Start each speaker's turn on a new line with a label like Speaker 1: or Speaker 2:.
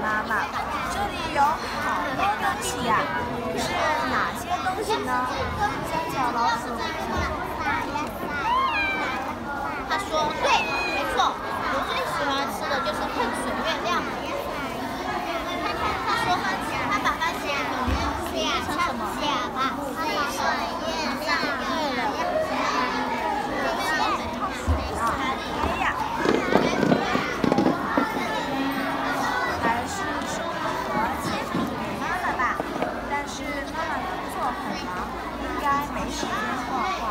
Speaker 1: 妈妈，这里有好多东西呀，是哪些东西呢？说话。